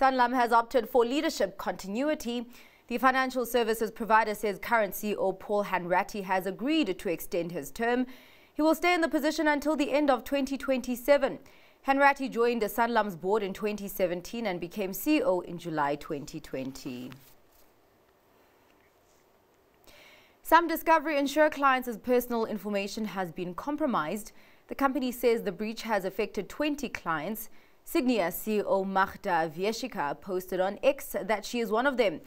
Sanlam has opted for leadership continuity. The financial services provider says current CEO Paul Hanratty has agreed to extend his term. He will stay in the position until the end of 2027. Hanratty joined Sanlam's board in 2017 and became CEO in July 2020. Some Discovery Insure clients' personal information has been compromised. The company says the breach has affected 20 clients. Sygnia CEO Magda Wierzycka posted on X that she is one of them.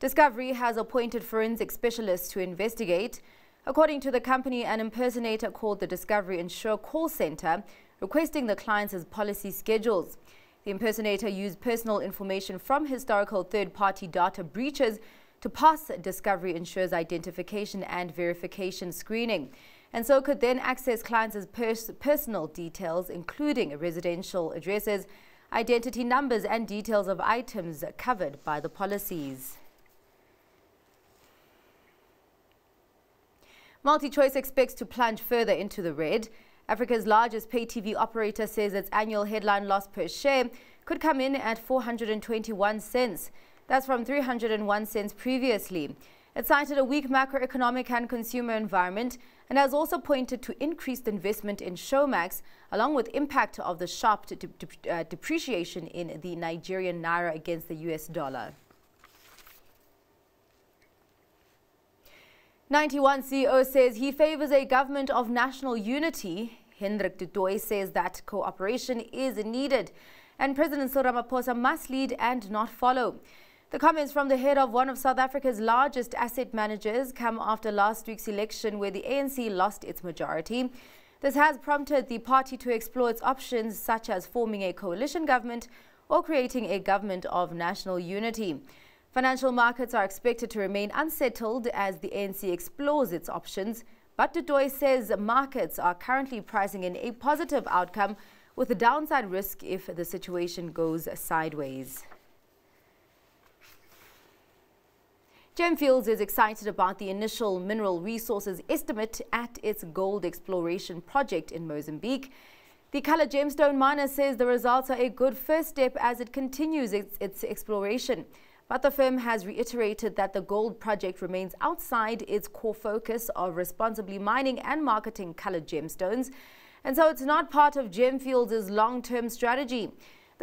Discovery has appointed forensic specialists to investigate. According to the company, an impersonator called the Discovery Insure call center, requesting the clients' policy schedules. The impersonator used personal information from historical third-party data breaches to pass Discovery Insure's identification and verification screening, and so could then access clients' pers personal details, including residential addresses, identity numbers, and details of items covered by the policies. MultiChoice expects to plunge further into the red. Africa's largest pay TV operator says its annual headline loss per share could come in at 421 cents. That's from 301 cents previously. It cited a weak macroeconomic and consumer environment and has also pointed to increased investment in Showmax, along with impact of the sharp de de uh, depreciation in the Nigerian naira against the US dollar. Ninety One CEO says he favors a government of national unity. Hendrik du Toit says that cooperation is needed and President Cyril Ramaphosa must lead and not follow. The comments from the head of one of South Africa's largest asset managers come after last week's election where the ANC lost its majority. This has prompted the party to explore its options such as forming a coalition government or creating a government of national unity. Financial markets are expected to remain unsettled as the ANC explores its options, but Du Toit says markets are currently pricing in a positive outcome with a downside risk if the situation goes sideways. Gemfields is excited about the initial mineral resources estimate at its gold exploration project in Mozambique. The Color Gemstone miner says the results are a good first step as it continues its, its exploration. But the firm has reiterated that the gold project remains outside its core focus of responsibly mining and marketing colored gemstones. And so it's not part of Gemfields' long-term strategy.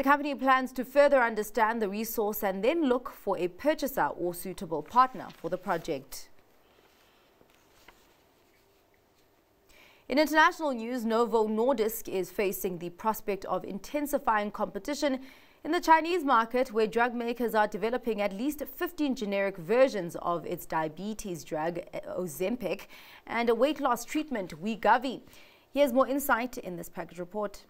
The company plans to further understand the resource and then look for a purchaser or suitable partner for the project. In international news, Novo Nordisk is facing the prospect of intensifying competition in the Chinese market, where drug makers are developing at least 15 generic versions of its diabetes drug, eh, Ozempic, and a weight loss treatment, Wegovy. Here's more insight in this package report.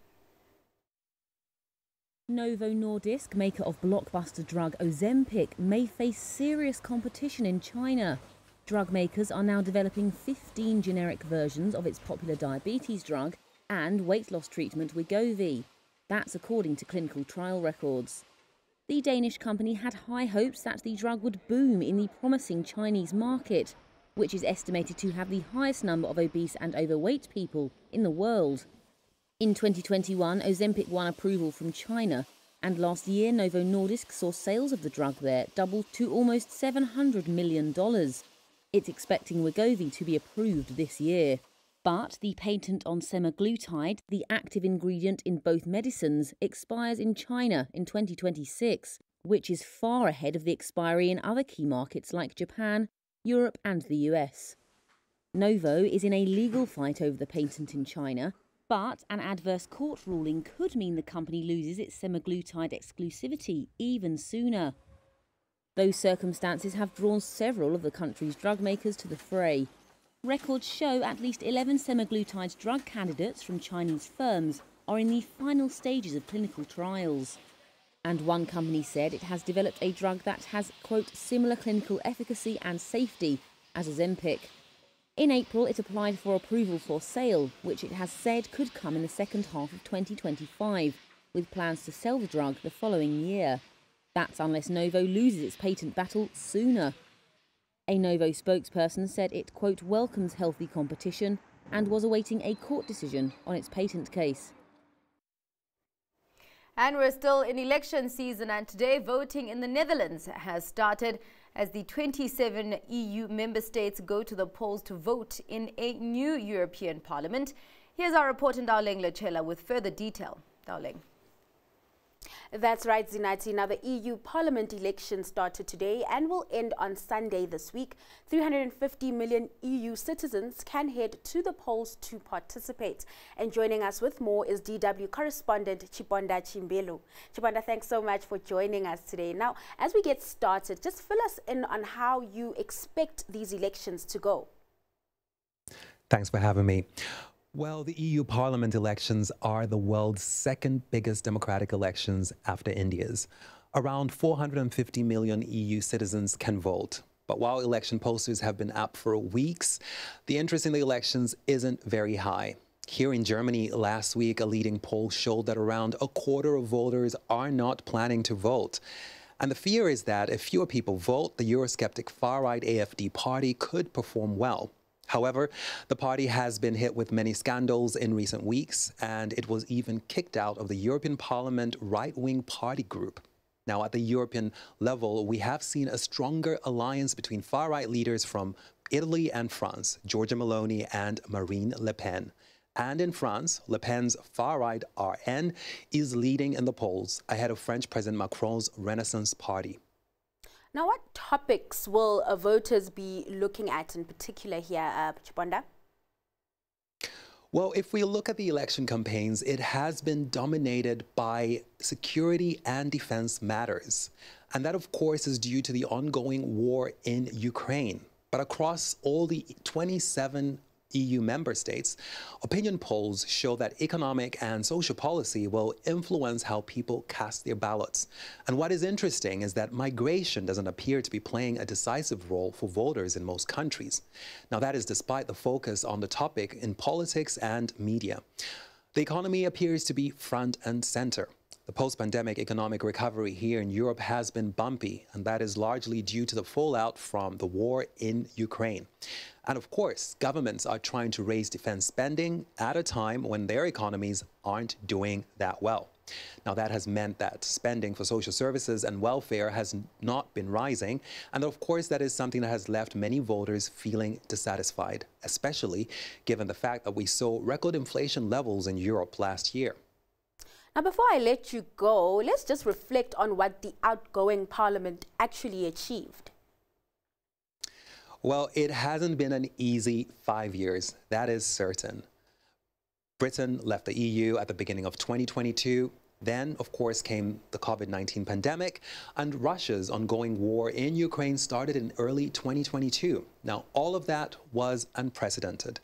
Novo Nordisk, maker of blockbuster drug Ozempic, may face serious competition in China. Drug makers are now developing 15 generic versions of its popular diabetes drug and weight loss treatment Wegovy. That's according to clinical trial records. The Danish company had high hopes that the drug would boom in the promising Chinese market, which is estimated to have the highest number of obese and overweight people in the world. In 2021, Ozempic won approval from China, and last year Novo Nordisk saw sales of the drug there double to almost $700 million. It's expecting Wegovy to be approved this year. But the patent on semaglutide, the active ingredient in both medicines, expires in China in 2026, which is far ahead of the expiry in other key markets like Japan, Europe, and the US. Novo is in a legal fight over the patent in China, but an adverse court ruling could mean the company loses its semaglutide exclusivity even sooner. Those circumstances have drawn several of the country's drug makers to the fray. Records show at least 11 semaglutide drug candidates from Chinese firms are in the final stages of clinical trials. And one company said it has developed a drug that has, quote, similar clinical efficacy and safety as Ozempic. In April, it applied for approval for sale, which it has said could come in the second half of 2025, with plans to sell the drug the following year. That's unless Novo loses its patent battle sooner. A Novo spokesperson said it, quote, welcomes healthy competition and was awaiting a court decision on its patent case. And we're still in election season, and today voting in the Netherlands has started as the 27 EU member states go to the polls to vote in a new European Parliament. Here's our reporter Dowling Lachela with further detail. Dowling. That's right, Zinati. Now, the EU Parliament election started today and will end on Sunday this week. 350 million EU citizens can head to the polls to participate. And joining us with more is DW correspondent Chiponda Chimbelu. Chiponda, thanks so much for joining us today. Now, as we get started, just fill us in on how you expect these elections to go. Thanks for having me. Well, the EU Parliament elections are the world's second biggest democratic elections after India's. Around 450 million EU citizens can vote. But while election posters have been up for weeks, the interest in the elections isn't very high. Here in Germany last week, a leading poll showed that around a quarter of voters are not planning to vote. And the fear is that if fewer people vote, the Eurosceptic far right AFD party could perform well. However, the party has been hit with many scandals in recent weeks, and it was even kicked out of the European Parliament right wing party group. Now, at the European level, we have seen a stronger alliance between far right leaders from Italy and France, Giorgia Meloni and Marine Le Pen. And in France, Le Pen's far right RN is leading in the polls ahead of French President Macron's Renaissance Party. Now, what topics will uh, voters be looking at in particular here, uh, Chiponda? Well, if we look at the election campaigns, it has been dominated by security and defense matters. And that, of course, is due to the ongoing war in Ukraine. But across all the 27 EU member states, opinion polls show that economic and social policy will influence how people cast their ballots. And what is interesting is that migration doesn't appear to be playing a decisive role for voters in most countries. Now, that is despite the focus on the topic in politics and media. The economy appears to be front and center. The post pandemic economic recovery here in Europe has been bumpy, and that is largely due to the fallout from the war in Ukraine. And of course, governments are trying to raise defense spending at a time when their economies aren't doing that well. Now, that has meant that spending for social services and welfare has not been rising. And of course, that is something that has left many voters feeling dissatisfied, especially given the fact that we saw record inflation levels in Europe last year. Now, before I let you go, let's just reflect on what the outgoing parliament actually achieved. Well, it hasn't been an easy five years, that is certain. Britain left the EU at the beginning of 2022. Then, of course, came the COVID 19 pandemic, and Russia's ongoing war in Ukraine started in early 2022. Now, all of that was unprecedented.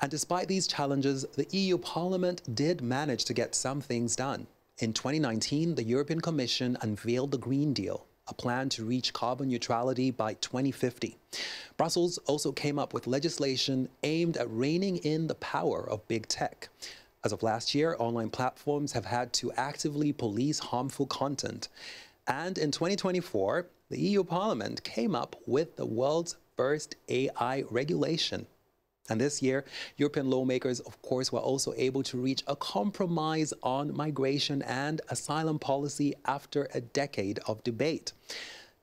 And despite these challenges, the EU Parliament did manage to get some things done. In 2019, the European Commission unveiled the Green Deal, a plan to reach carbon neutrality by 2050. Brussels also came up with legislation aimed at reining in the power of big tech. As of last year, online platforms have had to actively police harmful content. And in 2024, the EU Parliament came up with the world's first AI regulation. And this year, European lawmakers, of course, were also able to reach a compromise on migration and asylum policy after a decade of debate.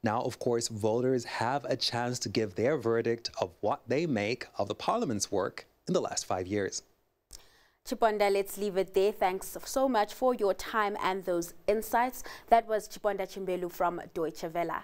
Now, of course, voters have a chance to give their verdict of what they make of the Parliament's work in the last five years. Chiponda, let's leave it there. Thanks so much for your time and those insights. That was Chiponda Chimbelu from Deutsche Welle.